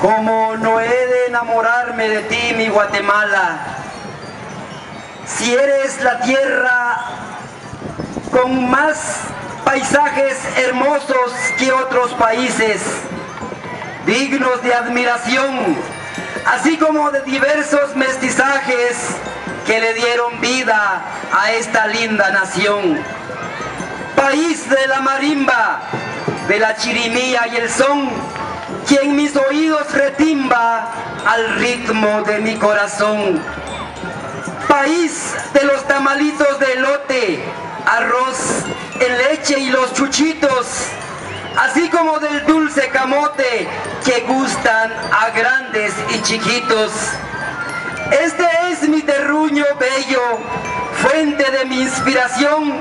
como no he de enamorarme de ti, mi Guatemala. Si eres la tierra con más paisajes hermosos que otros países, dignos de admiración, así como de diversos mestizajes que le dieron vida a esta linda nación. País de la marimba, de la chirimía y el son, quien mis oídos retimba al ritmo de mi corazón. País de los tamalitos de elote, arroz en leche y los chuchitos, así como del dulce camote que gustan a grandes y chiquitos. Este es mi terruño bello, fuente de mi inspiración,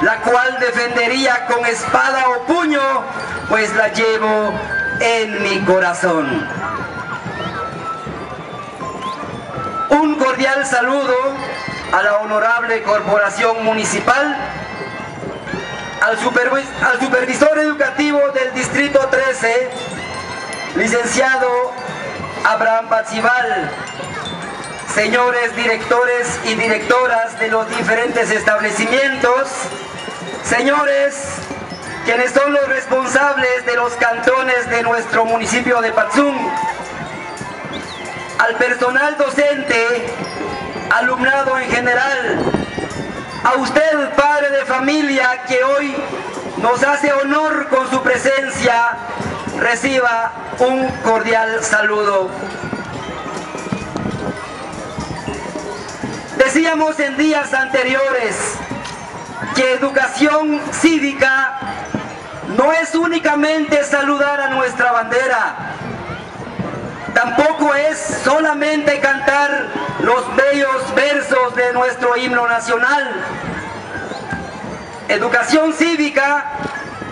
la cual defendería con espada o puño, pues la llevo en mi corazón. Un cordial saludo a la honorable corporación municipal, al, supervisor educativo del distrito 13, licenciado Abraham Patzibal, señores directores y directoras de los diferentes establecimientos, señores quienes son los responsables de los cantones de nuestro municipio de Patzum, al personal docente, alumnado en general, a usted padre de familia que hoy nos hace honor con su presencia, reciba un cordial saludo. Decíamos en días anteriores que educación cívica no es únicamente saludar a nuestra bandera, tampoco es solamente cantar los bellos versos de nuestro himno nacional. Educación cívica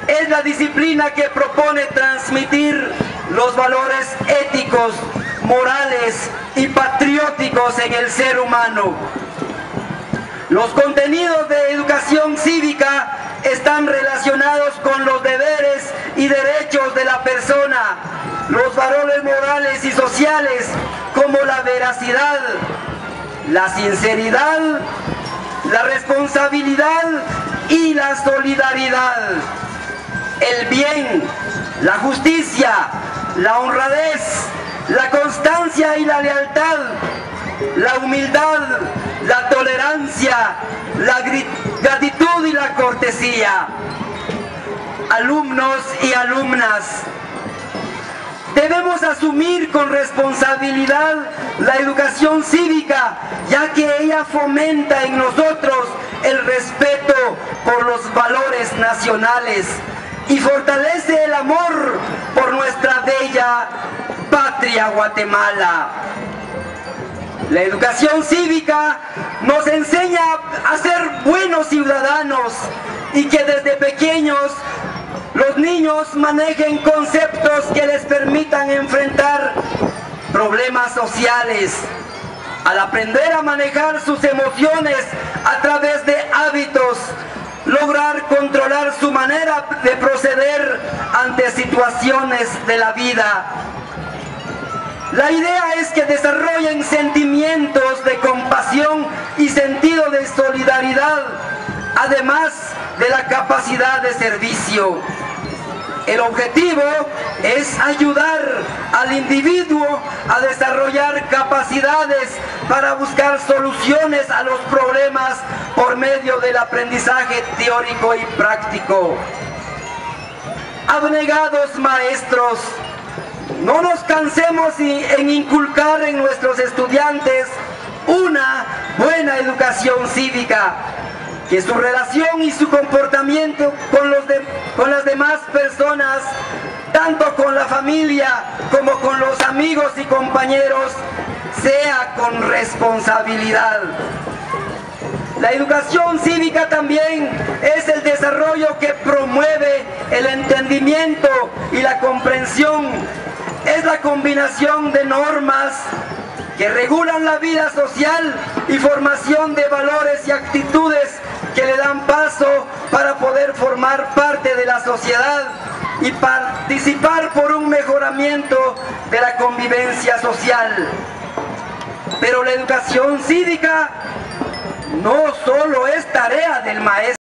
es la disciplina que propone transmitir los valores éticos, morales y patrióticos en el ser humano. Los contenidos de educación cívica están relacionados con los deberes y derechos de la persona, los valores morales y sociales como la veracidad, la sinceridad, la responsabilidad y la solidaridad, el bien, la justicia, la honradez, la constancia y la lealtad, la humildad, la tolerancia, la gratitud y la cortesía. Alumnos y alumnas, debemos asumir con responsabilidad la educación cívica, ya que ella fomenta en nosotros el respeto por los valores nacionales y fortalece el amor por nuestra bella patria Guatemala. La educación cívica nos enseña a ser buenos ciudadanos y que desde pequeños los niños manejen conceptos que les permitan enfrentar problemas sociales. Al aprender a manejar sus emociones a través de hábitos, lograr controlar su manera de proceder ante situaciones de la vida la idea es que desarrollen sentimientos de compasión y sentido de solidaridad, además de la capacidad de servicio. El objetivo es ayudar al individuo a desarrollar capacidades para buscar soluciones a los problemas por medio del aprendizaje teórico y práctico. Abnegados maestros, no nos cansemos en inculcar en nuestros estudiantes una buena educación cívica, que su relación y su comportamiento con, los con las demás personas, tanto con la familia como con los amigos y compañeros, sea con responsabilidad. La educación cívica también es el desarrollo que promueve el entendimiento y la comprensión es la combinación de normas que regulan la vida social y formación de valores y actitudes que le dan paso para poder parte de la sociedad y participar por un mejoramiento de la convivencia social. Pero la educación cívica no solo es tarea del maestro,